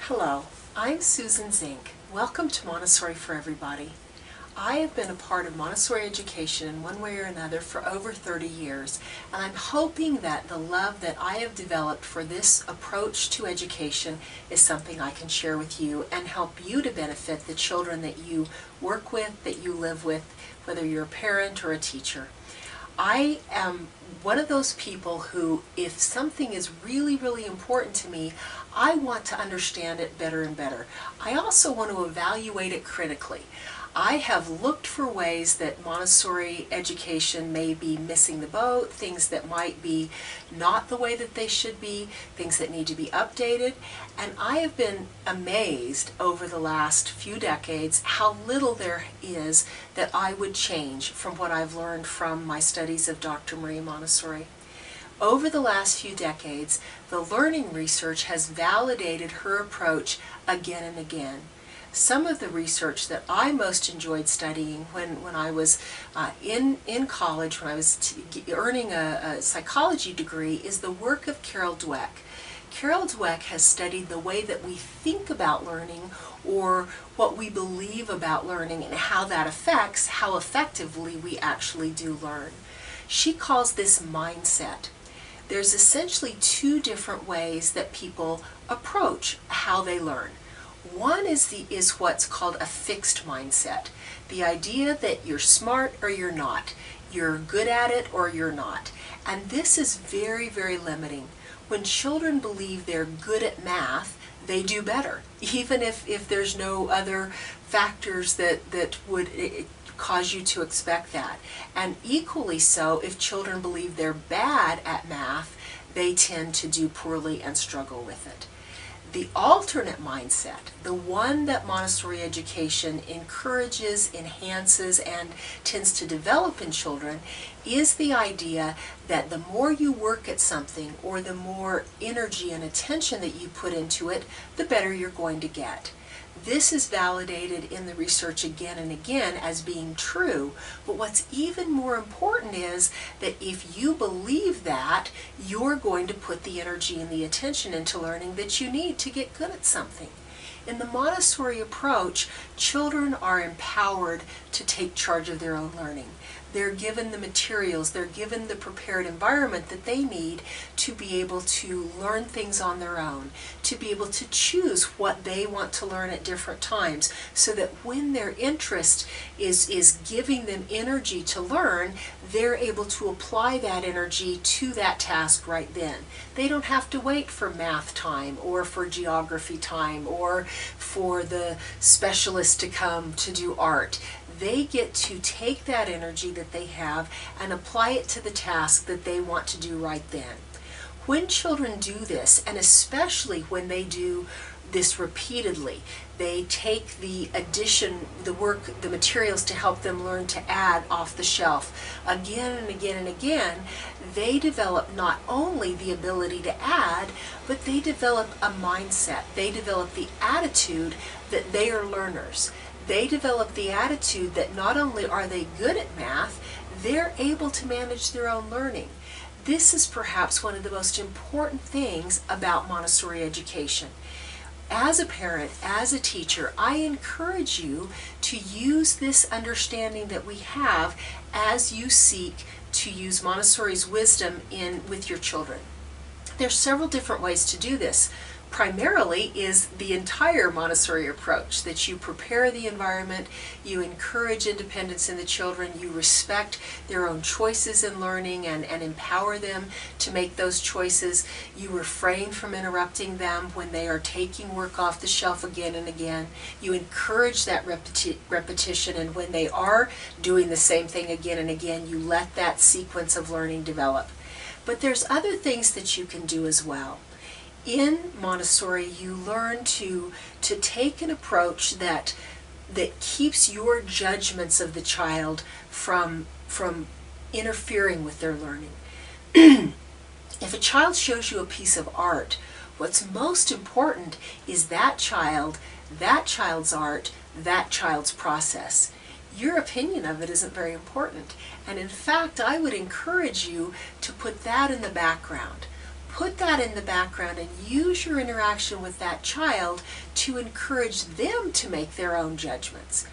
Hello, I'm Susan Zink. Welcome to Montessori for Everybody. I have been a part of Montessori education in one way or another for over 30 years, and I'm hoping that the love that I have developed for this approach to education is something I can share with you and help you to benefit the children that you work with, that you live with, whether you're a parent or a teacher. I am one of those people who, if something is really, really important to me, I want to understand it better and better. I also want to evaluate it critically. I have looked for ways that Montessori education may be missing the boat, things that might be not the way that they should be, things that need to be updated, and I have been amazed over the last few decades how little there is that I would change from what I've learned from my studies of Dr. Maria Montessori. Over the last few decades, the learning research has validated her approach again and again some of the research that I most enjoyed studying when, when I was uh, in, in college, when I was earning a, a psychology degree, is the work of Carol Dweck. Carol Dweck has studied the way that we think about learning or what we believe about learning and how that affects how effectively we actually do learn. She calls this mindset. There's essentially two different ways that people approach how they learn. One is the is what's called a fixed mindset. The idea that you're smart or you're not, you're good at it or you're not. And this is very, very limiting. When children believe they're good at math, they do better, even if, if there's no other factors that, that would eh, eh, cause you to expect that. And equally so, if children believe they're bad at math, they tend to do poorly and struggle with it. The alternate mindset, the one that Montessori education encourages, enhances, and tends to develop in children, is the idea that the more you work at something or the more energy and attention that you put into it, the better you're going to get. This is validated in the research again and again as being true, but what's even more important is that if you believe that, you're going to put the energy and the attention into learning that you need to get good at something. In the Montessori approach, children are empowered to take charge of their own learning. They're given the materials, they're given the prepared environment that they need to be able to learn things on their own, to be able to choose what they want to learn at different times, so that when their interest is, is giving them energy to learn, they're able to apply that energy to that task right then. They don't have to wait for math time or for geography time or for the specialist to come to do art they get to take that energy that they have and apply it to the task that they want to do right then. When children do this, and especially when they do this repeatedly, they take the addition, the work, the materials to help them learn to add off the shelf again and again and again, they develop not only the ability to add, but they develop a mindset. They develop the attitude that they are learners they develop the attitude that not only are they good at math, they're able to manage their own learning. This is perhaps one of the most important things about Montessori education. As a parent, as a teacher, I encourage you to use this understanding that we have as you seek to use Montessori's wisdom in with your children. There's several different ways to do this primarily is the entire Montessori approach, that you prepare the environment, you encourage independence in the children, you respect their own choices in learning and, and empower them to make those choices, you refrain from interrupting them when they are taking work off the shelf again and again, you encourage that repeti repetition and when they are doing the same thing again and again, you let that sequence of learning develop. But there's other things that you can do as well in Montessori, you learn to to take an approach that that keeps your judgments of the child from from interfering with their learning. if a child shows you a piece of art, what's most important is that child, that child's art, that child's process. Your opinion of it isn't very important. And in fact, I would encourage you to put that in the background put that in the background and use your interaction with that child to encourage them to make their own judgments.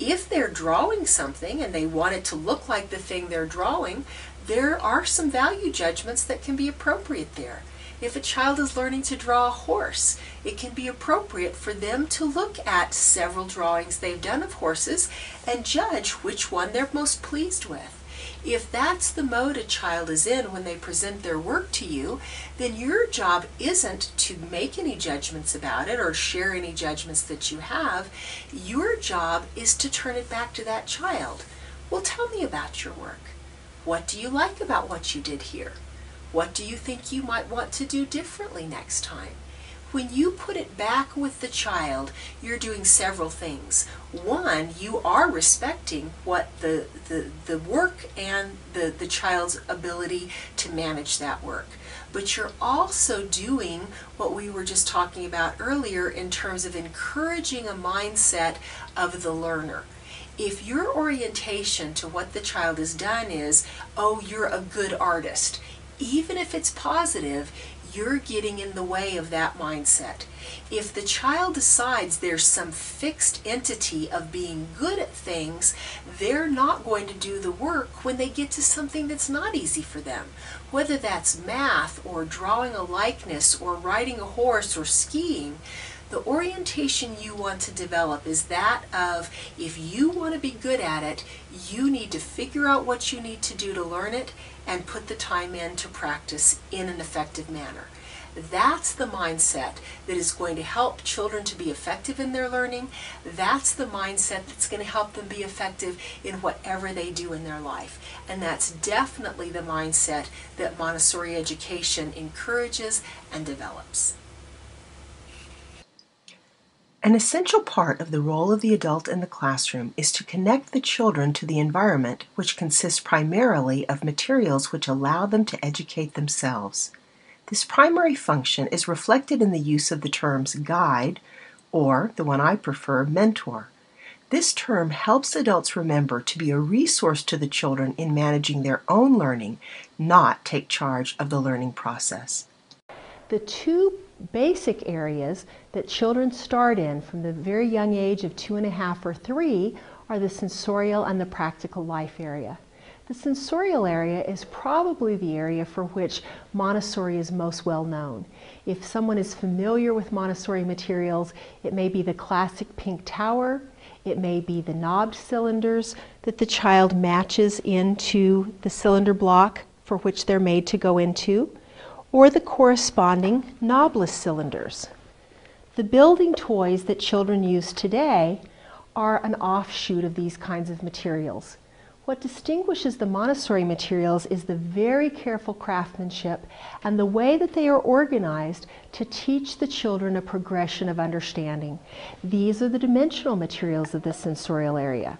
If they're drawing something and they want it to look like the thing they're drawing, there are some value judgments that can be appropriate there. If a child is learning to draw a horse, it can be appropriate for them to look at several drawings they've done of horses and judge which one they're most pleased with. If that's the mode a child is in when they present their work to you, then your job isn't to make any judgments about it or share any judgments that you have. Your job is to turn it back to that child. Well, tell me about your work. What do you like about what you did here? What do you think you might want to do differently next time? When you put it back with the child, you're doing several things. One, you are respecting what the, the, the work and the, the child's ability to manage that work. But you're also doing what we were just talking about earlier in terms of encouraging a mindset of the learner if your orientation to what the child has done is, oh, you're a good artist, even if it's positive, you're getting in the way of that mindset. If the child decides there's some fixed entity of being good at things, they're not going to do the work when they get to something that's not easy for them. Whether that's math or drawing a likeness or riding a horse or skiing, the orientation you want to develop is that of if you want to be good at it, you need to figure out what you need to do to learn it and put the time in to practice in an effective manner. That's the mindset that is going to help children to be effective in their learning. That's the mindset that's going to help them be effective in whatever they do in their life. And that's definitely the mindset that Montessori education encourages and develops. An essential part of the role of the adult in the classroom is to connect the children to the environment, which consists primarily of materials which allow them to educate themselves. This primary function is reflected in the use of the terms guide or, the one I prefer, mentor. This term helps adults remember to be a resource to the children in managing their own learning, not take charge of the learning process. The two basic areas that children start in from the very young age of two and a half or three are the sensorial and the practical life area. The sensorial area is probably the area for which Montessori is most well known. If someone is familiar with Montessori materials, it may be the classic pink tower, it may be the knobbed cylinders that the child matches into the cylinder block for which they're made to go into or the corresponding knobless cylinders. The building toys that children use today are an offshoot of these kinds of materials. What distinguishes the Montessori materials is the very careful craftsmanship and the way that they are organized to teach the children a progression of understanding. These are the dimensional materials of the sensorial area.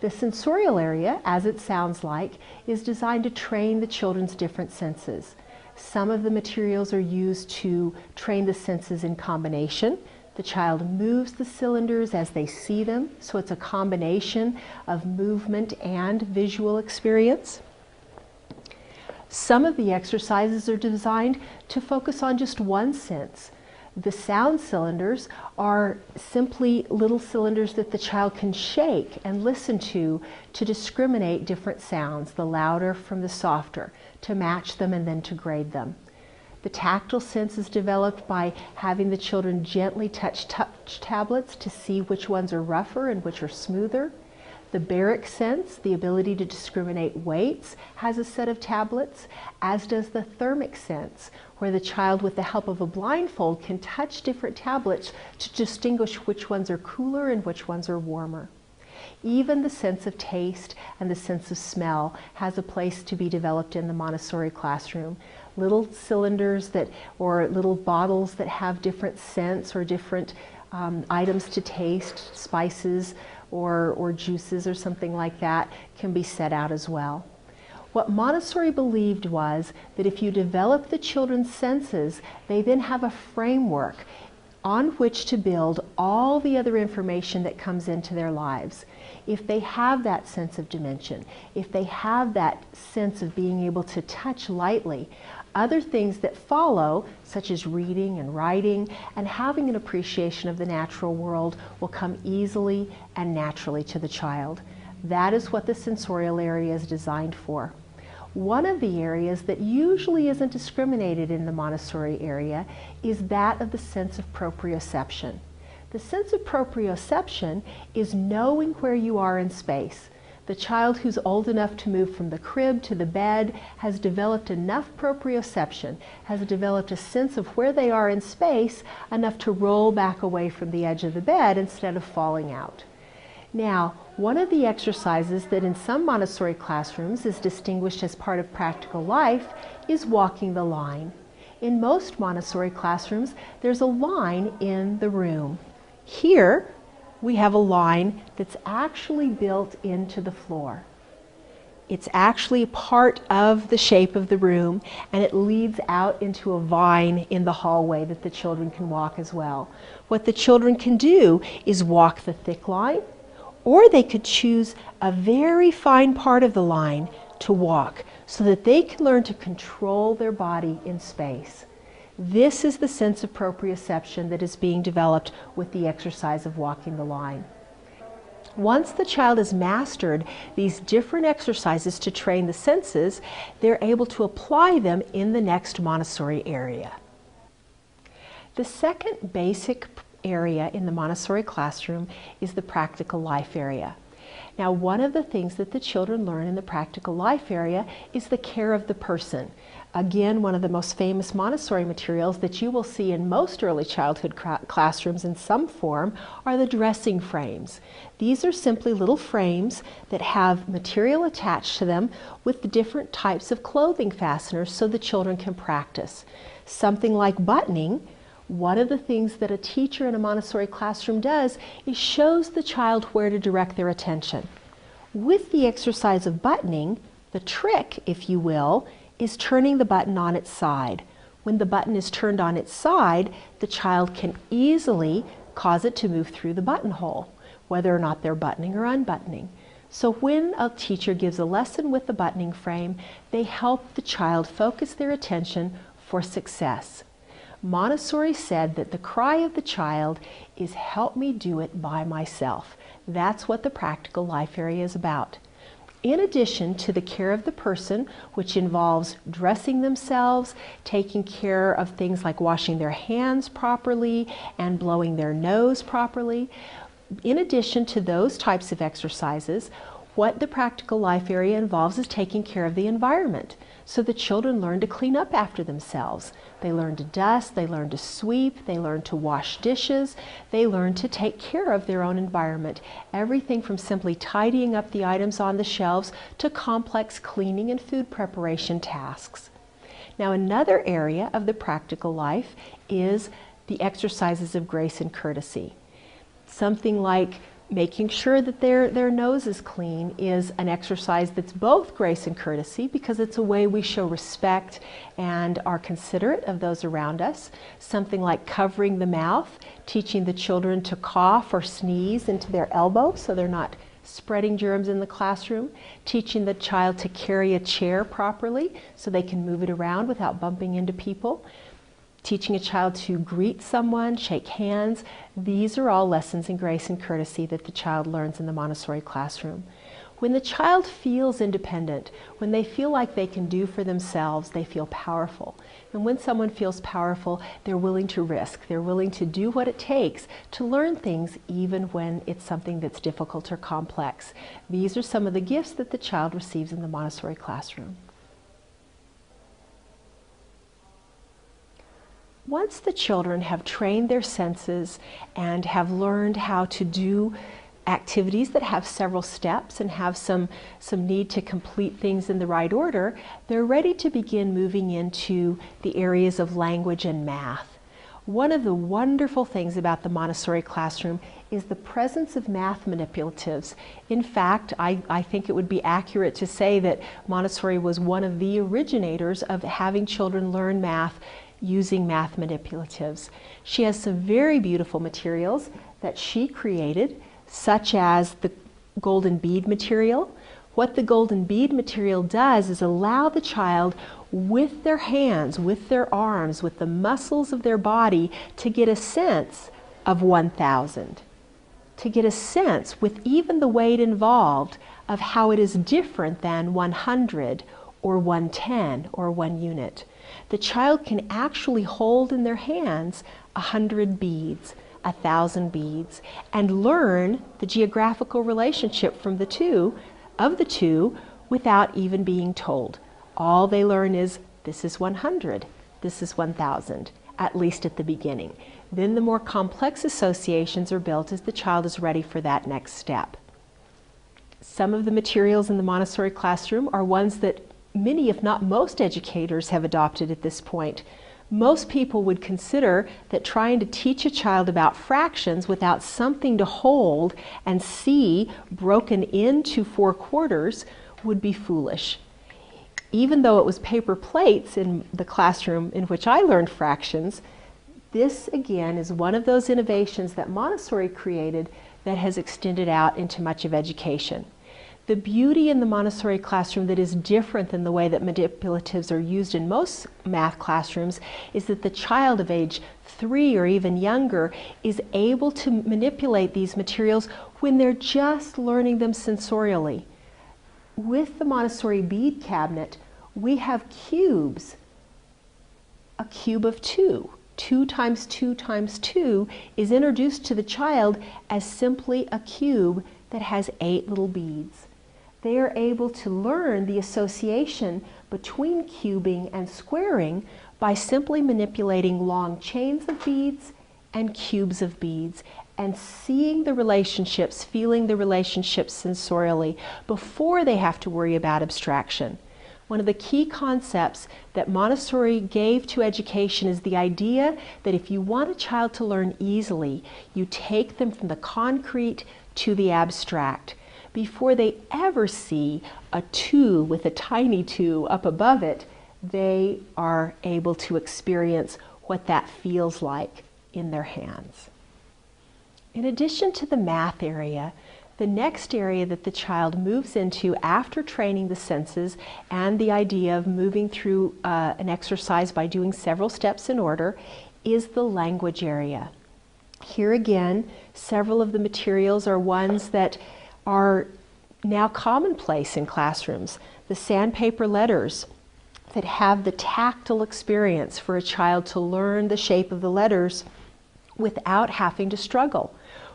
The sensorial area, as it sounds like, is designed to train the children's different senses. Some of the materials are used to train the senses in combination. The child moves the cylinders as they see them, so it's a combination of movement and visual experience. Some of the exercises are designed to focus on just one sense. The sound cylinders are simply little cylinders that the child can shake and listen to to discriminate different sounds, the louder from the softer to match them and then to grade them. The tactile sense is developed by having the children gently touch touch tablets to see which ones are rougher and which are smoother. The baric sense, the ability to discriminate weights, has a set of tablets, as does the thermic sense, where the child, with the help of a blindfold, can touch different tablets to distinguish which ones are cooler and which ones are warmer. Even the sense of taste and the sense of smell has a place to be developed in the Montessori classroom. Little cylinders that, or little bottles that have different scents or different um, items to taste, spices or, or juices or something like that, can be set out as well. What Montessori believed was that if you develop the children's senses, they then have a framework on which to build all the other information that comes into their lives. If they have that sense of dimension, if they have that sense of being able to touch lightly, other things that follow, such as reading and writing, and having an appreciation of the natural world, will come easily and naturally to the child. That is what the sensorial area is designed for. One of the areas that usually isn't discriminated in the Montessori area is that of the sense of proprioception. The sense of proprioception is knowing where you are in space. The child who's old enough to move from the crib to the bed has developed enough proprioception, has developed a sense of where they are in space enough to roll back away from the edge of the bed instead of falling out. Now, one of the exercises that in some Montessori classrooms is distinguished as part of practical life is walking the line. In most Montessori classrooms, there's a line in the room. Here, we have a line that's actually built into the floor. It's actually part of the shape of the room and it leads out into a vine in the hallway that the children can walk as well. What the children can do is walk the thick line or they could choose a very fine part of the line to walk so that they can learn to control their body in space. This is the sense of proprioception that is being developed with the exercise of walking the line. Once the child has mastered these different exercises to train the senses, they're able to apply them in the next Montessori area. The second basic area in the Montessori classroom is the practical life area. Now, one of the things that the children learn in the practical life area is the care of the person. Again, one of the most famous Montessori materials that you will see in most early childhood classrooms in some form are the dressing frames. These are simply little frames that have material attached to them with the different types of clothing fasteners so the children can practice. Something like buttoning one of the things that a teacher in a Montessori classroom does is shows the child where to direct their attention. With the exercise of buttoning, the trick, if you will, is turning the button on its side. When the button is turned on its side, the child can easily cause it to move through the buttonhole, whether or not they're buttoning or unbuttoning. So when a teacher gives a lesson with the buttoning frame, they help the child focus their attention for success. Montessori said that the cry of the child is help me do it by myself. That's what the practical life area is about in addition to the care of the person, which involves dressing themselves, taking care of things like washing their hands properly and blowing their nose properly, in addition to those types of exercises, what the practical life area involves is taking care of the environment. So the children learn to clean up after themselves. They learn to dust, they learn to sweep, they learn to wash dishes, they learn to take care of their own environment. Everything from simply tidying up the items on the shelves to complex cleaning and food preparation tasks. Now, another area of the practical life is the exercises of grace and courtesy. Something like making sure that their, their nose is clean is an exercise that's both grace and courtesy because it's a way we show respect and are considerate of those around us. Something like covering the mouth, teaching the children to cough or sneeze into their elbow so they're not spreading germs in the classroom, teaching the child to carry a chair properly so they can move it around without bumping into people teaching a child to greet someone, shake hands. These are all lessons in grace and courtesy that the child learns in the Montessori classroom. When the child feels independent, when they feel like they can do for themselves, they feel powerful. And when someone feels powerful, they're willing to risk. They're willing to do what it takes to learn things even when it's something that's difficult or complex. These are some of the gifts that the child receives in the Montessori classroom. Once the children have trained their senses and have learned how to do activities that have several steps and have some, some need to complete things in the right order, they're ready to begin moving into the areas of language and math. One of the wonderful things about the Montessori classroom is the presence of math manipulatives. In fact, I, I think it would be accurate to say that Montessori was one of the originators of having children learn math using math manipulatives. She has some very beautiful materials that she created, such as the golden bead material, What the golden bead material does is allow the child with their hands, with their arms, with the muscles of their body to get a sense of 1000. To get a sense with even the weight involved of how it is different than 100 or 110 or one unit. The child can actually hold in their hands a hundred beads, a thousand beads, and learn the geographical relationship from the two of the two without even being told. All they learn is this is 100, this is 1000, at least at the beginning. Then the more complex associations are built as the child is ready for that next step. Some of the materials in the Montessori classroom are ones that many, if not most, educators have adopted at this point. Most people would consider that trying to teach a child about fractions without something to hold and see broken into four quarters would be foolish. Even though it was paper plates in the classroom in which I learned fractions, this again is one of those innovations that Montessori created that has extended out into much of education. The beauty in the Montessori classroom that is different than the way that manipulatives are used in most math classrooms is that the child of age three or even younger is able to manipulate these materials when they're just learning them sensorially. With the Montessori bead cabinet, we have cubes, a cube of two. 2 times 2 times 2 is introduced to the child as simply a cube that has eight little beads they are able to learn the association between cubing and squaring by simply manipulating long chains of beads and cubes of beads and seeing the relationships, feeling the relationships sensorially before they have to worry about abstraction. One of the key concepts that Montessori gave to education is the idea that if you want a child to learn easily, you take them from the concrete to the abstract before they ever see a two with a tiny two up above it, they are able to experience what that feels like in their hands. In addition to the math area, the next area that the child moves into after training the senses and the idea of moving through uh, an exercise by doing several steps in order is the language area. Here again, several of the materials are ones that are now commonplace in classrooms. The sandpaper letters that have the tactile experience for a child to learn the shape of the letters without having to struggle.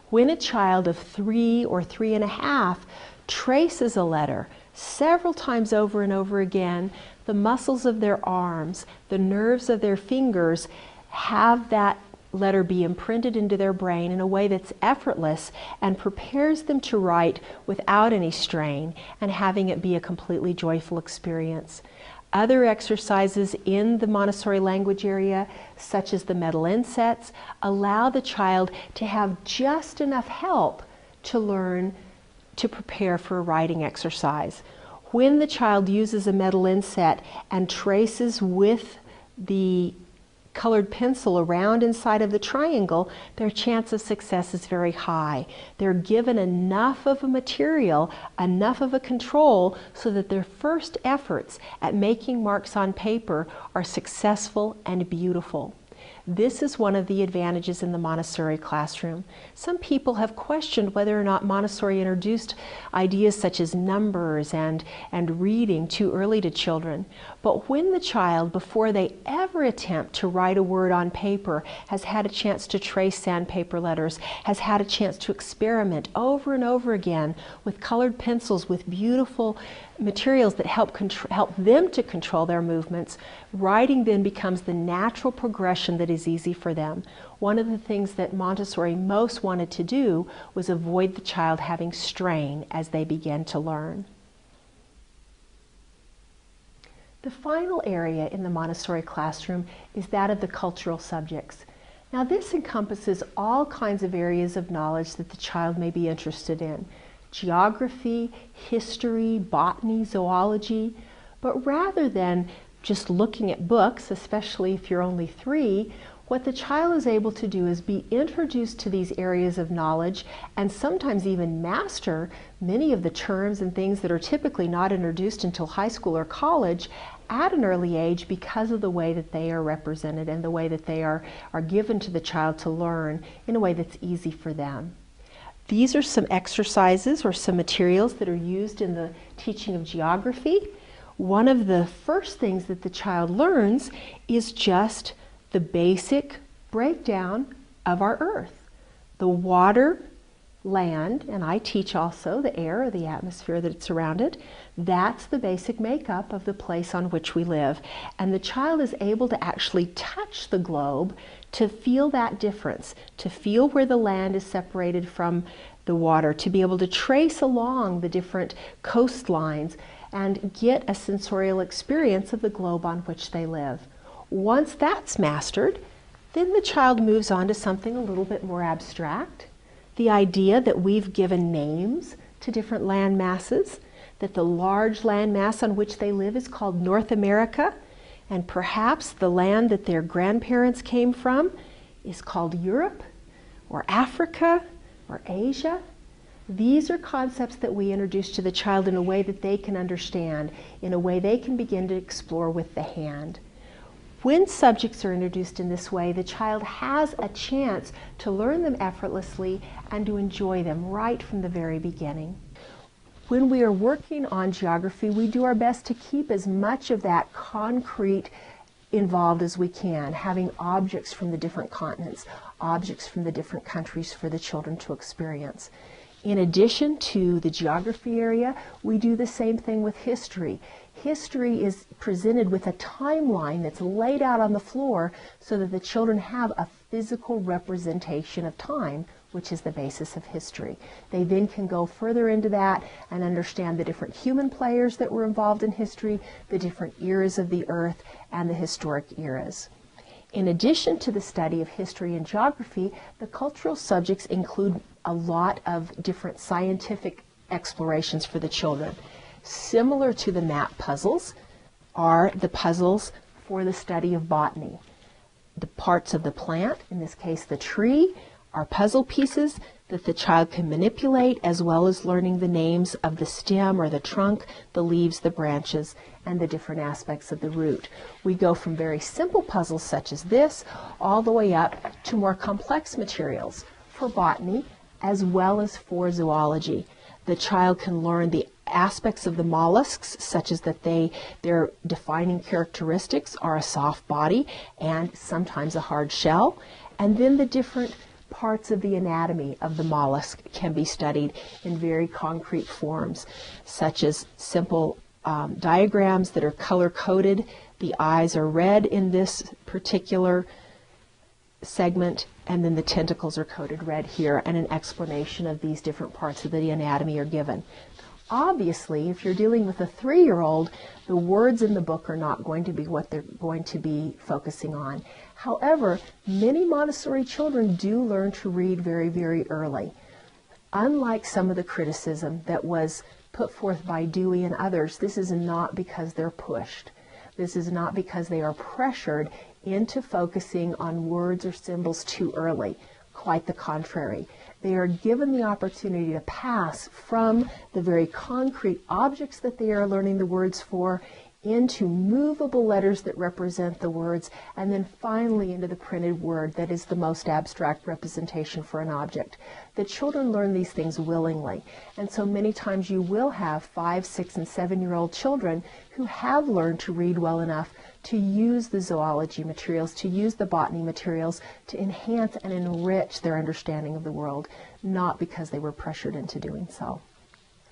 When a child of three or three and a half traces a letter several times over and over again, the muscles of their arms, the nerves of their fingers have that letter be imprinted into their brain in a way that's effortless and prepares them to write without any strain and having it be a completely joyful experience. Other exercises in the Montessori language area, such as the metal insets, allow the child to have just enough help to learn to prepare for a writing exercise. When the child uses a metal inset and traces with the colored pencil around inside of the triangle, their chance of success is very high. They're given enough of a material, enough of a control, so that their first efforts at making marks on paper are successful and beautiful. This is one of the advantages in the Montessori classroom. Some people have questioned whether or not Montessori introduced ideas such as numbers and, and reading too early to children. But when the child, before they ever attempt to write a word on paper, has had a chance to trace sandpaper letters, has had a chance to experiment over and over again with colored pencils, with beautiful materials that help, help them to control their movements, writing then becomes the natural progression that is easy for them. One of the things that Montessori most wanted to do was avoid the child having strain as they began to learn. The final area in the Montessori classroom is that of the cultural subjects. Now, this encompasses all kinds of areas of knowledge that the child may be interested in geography, history, botany, zoology. But rather than just looking at books, especially if you're only three, what the child is able to do is be introduced to these areas of knowledge and sometimes even master many of the terms and things that are typically not introduced until high school or college at an early age because of the way that they are represented and the way that they are, are given to the child to learn in a way that's easy for them. These are some exercises or some materials that are used in the teaching of geography. One of the first things that the child learns is just the basic breakdown of our earth the water, land, and I teach also the air or the atmosphere that's around it. That's the basic makeup of the place on which we live. And the child is able to actually touch the globe to feel that difference, to feel where the land is separated from the water, to be able to trace along the different coastlines and get a sensorial experience of the globe on which they live. Once that's mastered, then the child moves on to something a little bit more abstract. The idea that we've given names to different land masses, that the large land mass on which they live is called North America, and perhaps the land that their grandparents came from is called Europe or Africa or Asia. These are concepts that we introduce to the child in a way that they can understand, in a way they can begin to explore with the hand. When subjects are introduced in this way, the child has a chance to learn them effortlessly and to enjoy them right from the very beginning. When we are working on geography, we do our best to keep as much of that concrete involved as we can, having objects from the different continents, objects from the different countries for the children to experience. In addition to the geography area, we do the same thing with history history is presented with a timeline that's laid out on the floor so that the children have a physical representation of time, which is the basis of history. They then can go further into that and understand the different human players that were involved in history, the different eras of the earth, and the historic eras. In addition to the study of history and geography, the cultural subjects include a lot of different scientific explorations for the children. Similar to the map puzzles are the puzzles for the study of botany. The parts of the plant, in this case the tree, are puzzle pieces that the child can manipulate as well as learning the names of the stem or the trunk, the leaves, the branches, and the different aspects of the root. We go from very simple puzzles such as this all the way up to more complex materials for botany as well as for zoology. The child can learn the aspects of the mollusks, such as that they their defining characteristics are a soft body and sometimes a hard shell, and then the different parts of the anatomy of the mollusk can be studied in very concrete forms, such as simple um, diagrams that are color coded. The eyes are red in this particular segment, and then the tentacles are coded red here, and an explanation of these different parts of the anatomy are given. Obviously, if you're dealing with a three year old, the words in the book are not going to be what they're going to be focusing on. However, many Montessori children do learn to read very, very early. Unlike some of the criticism that was put forth by Dewey and others, this is not because they're pushed. This is not because they are pressured into focusing on words or symbols too early. Quite the contrary. They are given the opportunity to pass from the very concrete objects that they are learning the words for into movable letters that represent the words, and then finally into the printed word that is the most abstract representation for an object. The children learn these things willingly, and so many times you will have five, six, and seven year old children who have learned to read well enough to use the zoology materials, to use the botany materials to enhance and enrich their understanding of the world, not because they were pressured into doing so.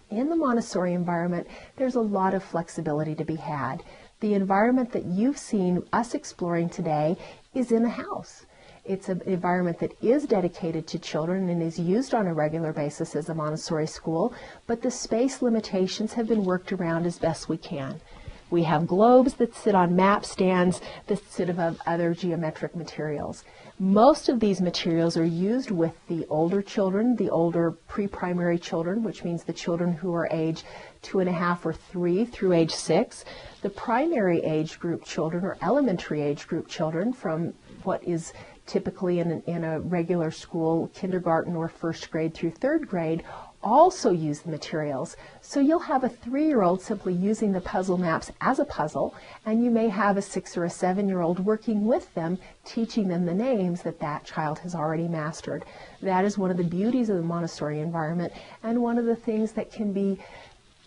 In the Montessori environment, there's a lot of flexibility to be had. The environment that you've seen us exploring today is in a house. It's an environment that is dedicated to children and is used on a regular basis as a Montessori school, but the space limitations have been worked around as best we can. We have globes that sit on map stands that sit above other geometric materials. Most of these materials are used with the older children, the older pre-primary children, which means the children who are age two and a half or three through age six. The primary age group children or elementary age group children from what is typically in, in a regular school, kindergarten or first grade through third grade, also use the materials. So you'll have a three-year-old simply using the puzzle maps as a puzzle, and you may have a six or a seven-year-old working with them, teaching them the names that that child has already mastered. That is one of the beauties of the Montessori environment, and one of the things that can be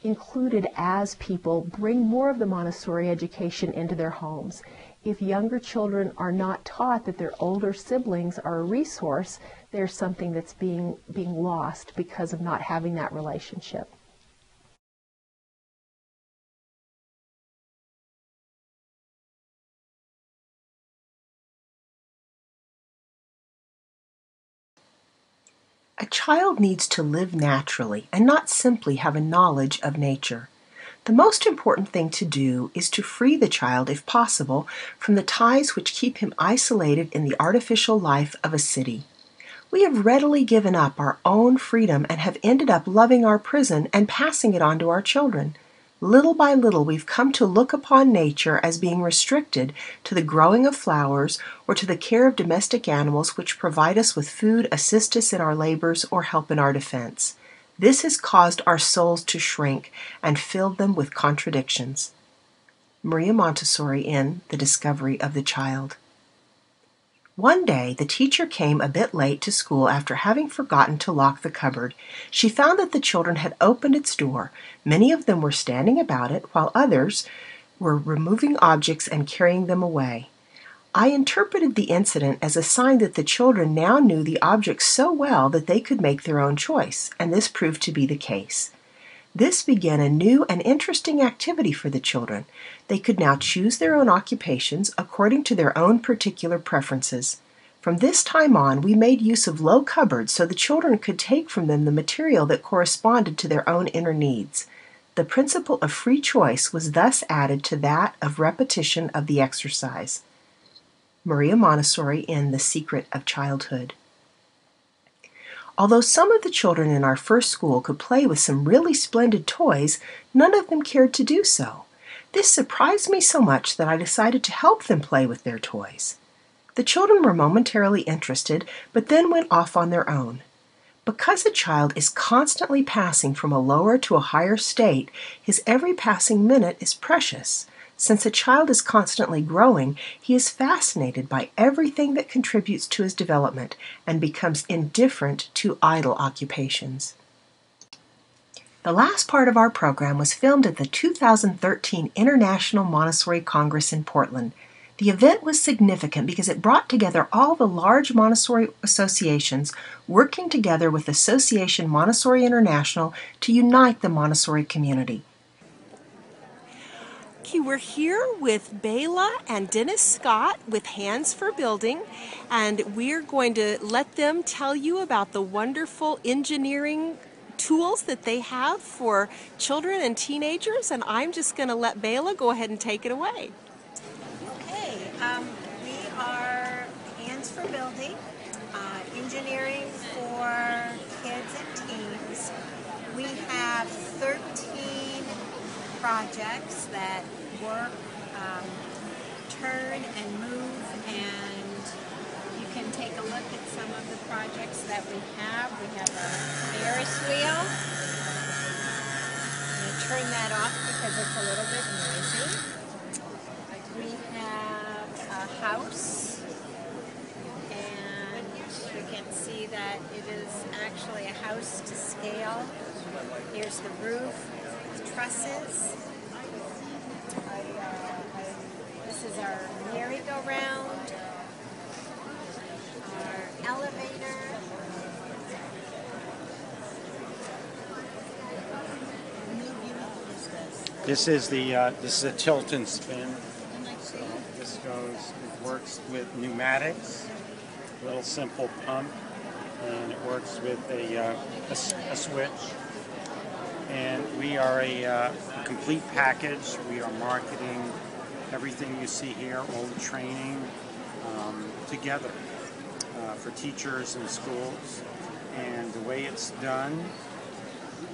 included as people bring more of the Montessori education into their homes. If younger children are not taught that their older siblings are a resource, there's something that's being, being lost because of not having that relationship. A child needs to live naturally and not simply have a knowledge of nature. The most important thing to do is to free the child, if possible, from the ties which keep him isolated in the artificial life of a city. We have readily given up our own freedom and have ended up loving our prison and passing it on to our children. Little by little, we've come to look upon nature as being restricted to the growing of flowers or to the care of domestic animals which provide us with food, assist us in our labors, or help in our defense. This has caused our souls to shrink and filled them with contradictions. Maria Montessori in The Discovery of the Child. One day the teacher came a bit late to school after having forgotten to lock the cupboard. She found that the children had opened its door. Many of them were standing about it, while others were removing objects and carrying them away. I interpreted the incident as a sign that the children now knew the objects so well that they could make their own choice, and this proved to be the case. This began a new and interesting activity for the children. They could now choose their own occupations according to their own particular preferences. From this time on, we made use of low cupboards so the children could take from them the material that corresponded to their own inner needs. The principle of free choice was thus added to that of repetition of the exercise. Maria Montessori in The Secret of Childhood. Although some of the children in our first school could play with some really splendid toys, none of them cared to do so. This surprised me so much that I decided to help them play with their toys. The children were momentarily interested, but then went off on their own. Because a child is constantly passing from a lower to a higher state, his every passing minute is precious. Since a child is constantly growing, he is fascinated by everything that contributes to his development and becomes indifferent to idle occupations. The last part of our program was filmed at the 2013 International Montessori Congress in Portland. The event was significant because it brought together all the large Montessori associations working together with Association Montessori International to unite the Montessori community. We're here with Bela and Dennis Scott with Hands for Building, and we're going to let them tell you about the wonderful engineering tools that they have for children and teenagers, and I'm just going to let Bela go ahead and take it away. Okay, um, we are Hands for Building, uh, engineering for kids and teens. We have 13 projects that work, um, turn and move and you can take a look at some of the projects that we have. We have a Ferris wheel. I'm turn that off because it's a little bit noisy. We have a house. And you can see that it is actually a house to scale. Here's the roof trusses. This is our merry-go-round our elevator. This is the uh, this is a tilt and spin. So this goes it works with pneumatics, a little simple pump, and it works with a, uh, a, a, switch. And we are a uh, complete package. We are marketing everything you see here, all the training um, together uh, for teachers and schools. And the way it's done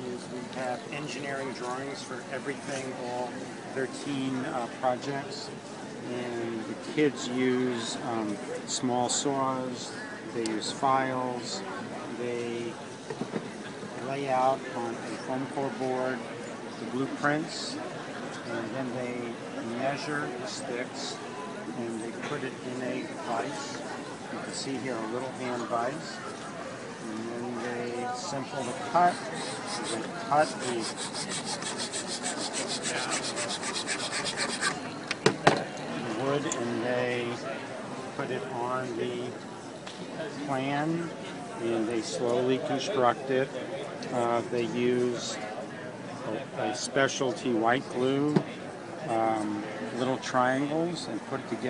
is we have engineering drawings for everything, all 13 uh, projects. and the kids use um, small saws, they use files, they lay out on a foam core board the blueprints, and then they measure the sticks and they put it in a vise. You can see here a little hand vise. And then they simple the cut. They cut the wood and they put it on the plan and they slowly construct it. Uh, they use a, a specialty white glue, um, little triangles, and put it together.